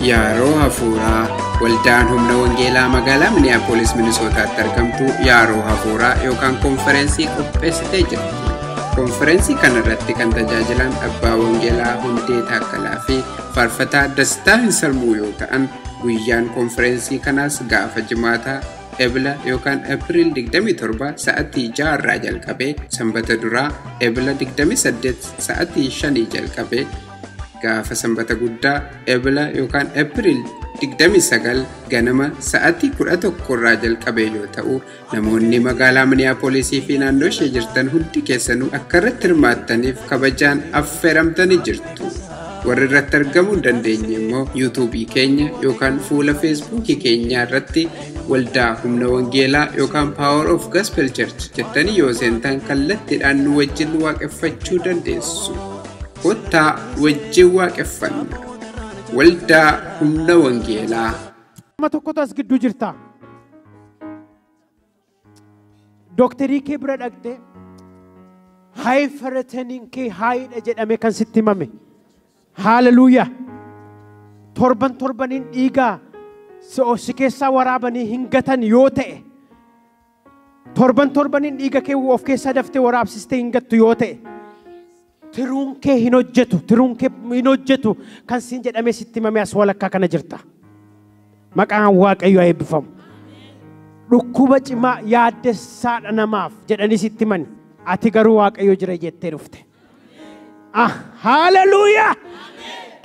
Yaaroo Hafuuraa Waldaan humna Wangeelaa magaalaa Miniyaapolis Minisootaatti argamtu Yaaroo Hafuuraa yookaan konfereensii qopheessitee jirti. Konfereensii kana irratti kan tajaajilan Abbaa Wangeelaa Hundee Taakkalaa fi Faarfataa Dastaa Hinsalmuu yoo ta'an guyyaan konfereensii kanaas gaafa jimaataa ebila yookaan April 27 sa'atii 6 irraa jalqabee sanbata duraa ebila 28 sa'atii 5 jalqabee gaafa sanbata guddaa ebila yookaan April 29 ganama sa'atii 11 irraa jalqabee yoo ta'u namoonni magaalaa miniyaapolisii fi naannoo ishee jirtan hundi keessanuu akka irratti hirmaattaniif kabajaan affeeramtanii jirtu. warri irratti argamuu hin dandeenye immoo yuutuubii keenya yookaan fuula feesbuukii keenyaa irratti waldaa humna wangeelaa yookaan paawar of gaspel church jettanii yoo seentan kallattiidhaan nu wajjin waaqeffachuu dandeessu. Kottaa wajjin waaqeffanna. Waldaa humna wangeelaa. Nama tokkotu as gidduu jirta. Dooktarii kee bira dhaqxee hayi farataniin kee haayidha jedhame kan sitti himame. Haaleluyyaa. Torban torbaniin dhiigaa si keessaa waraabanii hin gatan yoo ta'e torban torbaniin dhiiga kee of keessaa daftee waraabsistee hin gattu yoo ta'e tiruun kee hin hojjetu tiruun kee hin hojjetu kan siin jedhamee sitti himame as walakkaa kana jirta. Maqaan Waaqayyoo eebbifamu. Dhukkuba cimaa yaaddessaadha namaaf jedhanii sitti himani ati garuu Waaqayyoo jira jettee dhufte. Ah, haaleluyyaa!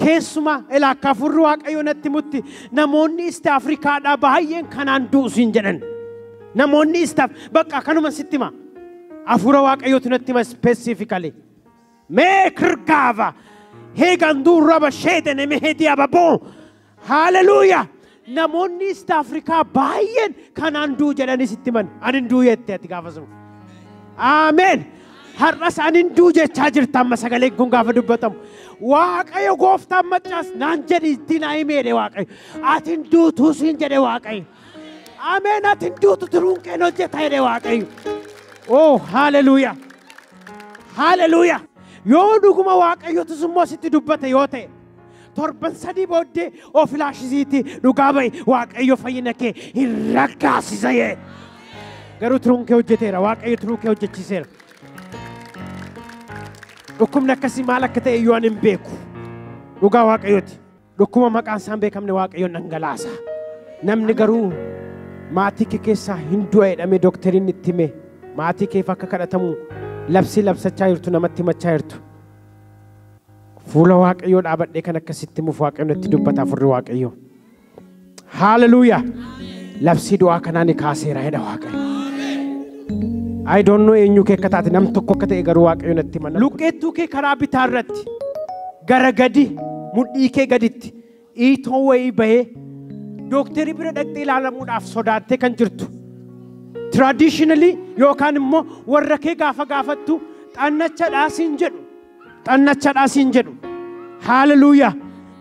Keessumaa ilaakka afurri waaqayyo natti mutti namoonni East Afrikaadhaa baay'een kanaan du'usiin jedhan. Namoonni East bakka kanuma sitti hima. Afura waaqayyootu natti hima specifically. Mee kirgaava heeganduu raba sheedene mehedii ababoo. Haaleluyyaa! Namoonni East Afrikaa baay'een kanaan du'u jedhanii sitti himan. Ani hin du'u jettee ati gaafa sun. Ameen. har'as anin duu jechaa jirta amma sagaleen kun gaafa dubbatamu. Waaqayyo gooftaan maccaas naan jedhi itti naa himeedhe waaqayyo. Atin duutuu siin jedhe waaqayyo. Ameen atin duutu turuun keen hojjeta jedhe waaqayyo. Oh haaleluyyaa. Haaleluyyaa. Yoo dhuguma waaqayyotu immoo sitti dubbate yoo ta'e. Torban sadii booddee of ilaashisiitii dhugaa ba'i waaqayyo fayyina kee hin raggaasisa jee. Garuu turuun kee hojjeteera waaqayyo turuu kee hojjechiiseera. Dhukkubni akkasii maal akka ta'e ani hin beeku. Dhugaa waaqayyooti. Dhukkuba maqaan isaan beekamne waaqayyoon dhangalaasa. Namni garuu maatii kee keessaa hin du'a jedhamee dookteriin itti hime maatii keef akka kadhatamu labsii labsachaa jirtu namatti himachaa jirtu. Fuula waaqayyoo dhaabadhee kan akkasitti himuuf waaqayyoon itti dubbata afurri waaqayyoo. Haaleluyyaa. Labsii du'aa kanaa ni kaaseera jedha waaqayyo. I don't know eenyu kee akka taate nam tokko akka ta'e garuu waaqayyo natti hima. Luqqeettuu kee karaa bitaa irratti gara gadi mudhii kee gaditti iitoo wayii bahee dooktarii bira dhaqxee ilaalamuudhaaf sodaattee kan jirtu. Traditionally yookaan immoo warra kee gaafa gaafattu xannachadhaa siin jedhu. Xannachadhaa siin jedhu. Haaleluyyaa.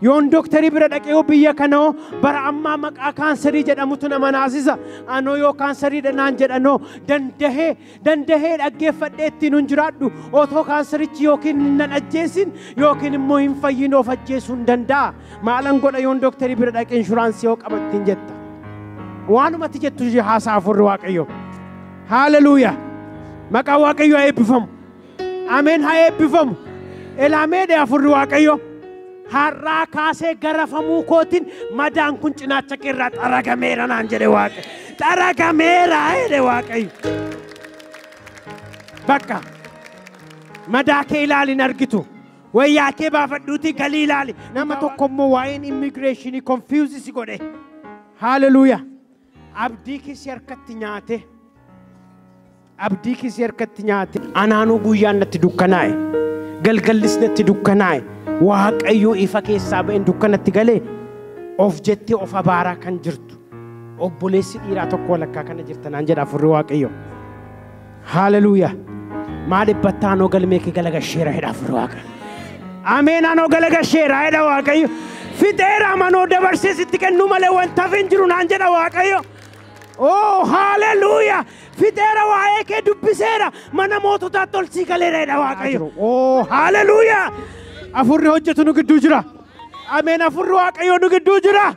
yoon dooktarii bira dhaqee biyya kanoo bara ammaa maqaa kaansarii jedhamutu nama naasisa anoo yoo kaansariidha naan jedhanoo dandahee dandahee dhaggeeffadhee ittiin hin jiraadhu otoo kaansarichi yookiin hin nan ajjeesin yookiin immoo hin fayyin of ajjeesuu hin danda'a maalan godha yoon dooktarii bira dhaqee inshuraansii yoo qabattiin jetta waanumatti jettu haasaa afurri waaqayyo haaleluyyaa maqaa waaqayyo haa eebbifamu ameen haa eebbifamu elaameedhe afurri waaqayyo. har'aa kaasee garafamuu kootiin madaan kun cinaacha keerraa xaragameera naan jedhe waaqayyo. Xaragameera jedhe waaqayyo. Bakka madaa kee ilaalin argitu. Wayyaa kee baafadhuuti galii ilaali. Nama tokko immoo waa'een immigireeshinii konfiyuuzisi godhe. Haaleluyyaa. Abdii kisi harkatti nyaate. Abdii kisi harkatti nyaate. Anaanuu guyyaan natti dukkanaa'e. Galgallis natti dukkanaa'e. waaqayyo ifa keessaa ba'een dukkanatti galee of jettee of abaaraa kan jirtu obboleessi dhiiraa tokko walakkaa kana jirta naan jedha afurri waaqayyo. Haaleluyyaa. Maal dhibbattaa anoo galmee kee galagasheera jedha afurri waaqayyo. Ameen anoo galagasheera jedha waaqayyo. Fixeera manoo dabarsee sitti kennuu malee wanta hin jiru naan jedha waaqayyo. Oh, haaleluyyaa! Fixeera waa'ee kee dubbiseera mana moototaatti ol sii galeera jedha waaqayyo. Oh, haaleluyyaa! Afurri hojjetu nu gidduu jira. Ameen afurri waaqayyoo nu gidduu jira.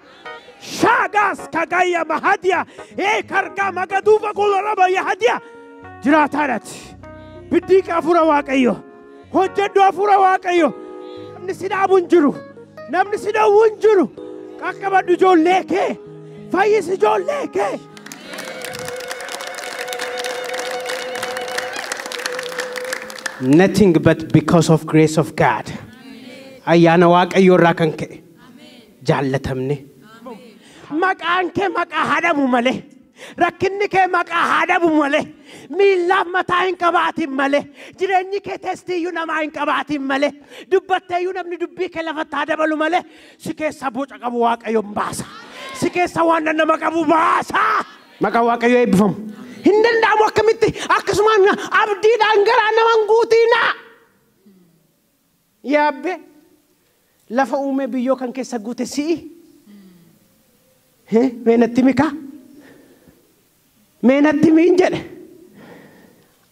Shaagaas kagayya mahadiya. Ee kargaa magaduufa kularaba yahadiya. Jiraataadhaati. Biddiiqa afura waaqayyo. Hojjedhu afura waaqayyo. Namni si dhaabu hin jiru. Namni si dhowwu hin jiru. Qaqqabadhu ijoollee kee. Fayyisi ijoollee kee. Nothing but because of grace of God. Malee. Rakkinni kee maqaa haadhamu malee. Miillaaf mataa hin qabaatin malee. Jireenyi kee teestiyyuu namaa hin qabaatin malee. Dubbatteeyyuu namni dubbii kee lafatti haa dabalu malee. Si keessa boca qabu waaqayyoon baasa. Si keessa waan nama qabu baasa. Maqaan waaqayyoo eebbifamu. Yaabbe lafa uume biyyoo kan keessa guute si'i. Meenatti mikaa. Meenatti miin jedhe.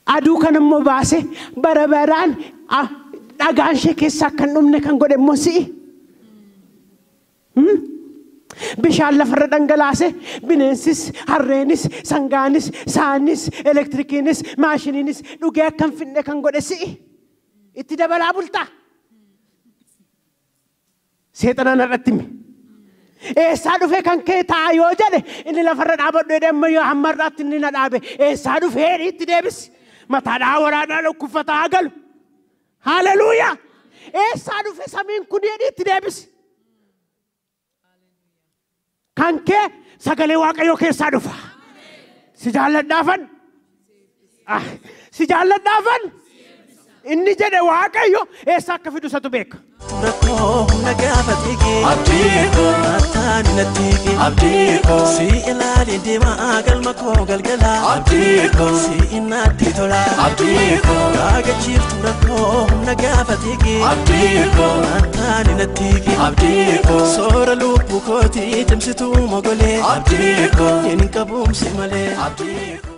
Aduu kan immoo baase bara baraan dhagaan ishee keessaa kan dhumne kan godhe immoo si'i. Bishaan lafarra dhangalaase bineensis, harreenis, sangaanis, saanis, elektirikiinis, maashiniinis dhugee akka hin finne kan godhe si'i. Itti dabalaa bultaa. Seexanaan irratti himi. Eessaa dhufe kan kee ta'a yoo jedhe inni lafarra dhaabadhu jedhee amma yoo hamma irraatti inni na dhaabe eessaa dhufee itti deebisi. Mataadhaa waraanaa dhukkubfataa galu. Haleluuyaa. Eessaa dhufe samiin kun itti deebisi. Kan kee sagalee waaqayyoo keessaa dhufa. Si jaalladhaafan. Si jaalladhaafan. Inni jedhe waaqayyo eessa akka fidu isatu beeka. Rakkoo humna gaafa xiqqee abdii koo akkaan natti hiike abdii koo si ilaalee deemaa galma koo galgala abdii koo si innaatti tola abdii koo gaagachiiftu rakkoo humna gaafa xiqqee abdii koo akkaan natti hiike abdii koo soora lubbuu kootii timsituu mogolee abdii koo hin qabuumsi malee abdii koo.